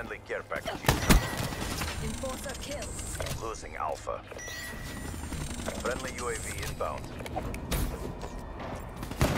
Friendly care package incoming. Enforcer kill. Losing Alpha. Friendly UAV inbound.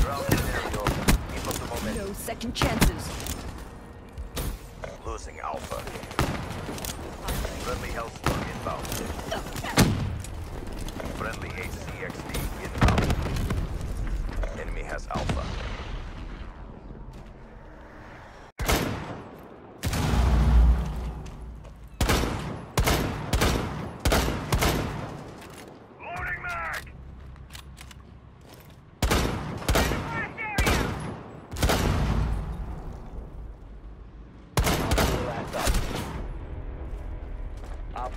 Ground scenario. Keep up the momentum. No second chances. Losing Alpha. Friendly Hellstorm inbound. Friendly HCXD inbound. Enemy has Alpha.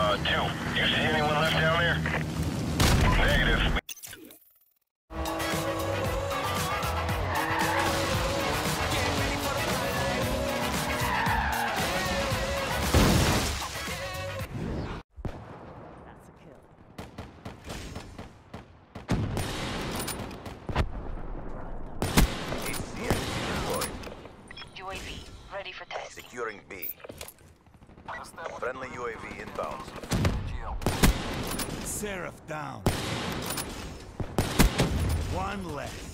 Uh, two. You see anyone left down there? Negative. That's a kill. UAV, ready for test. Securing B. Friendly UAV inbound. Seraph down. One less.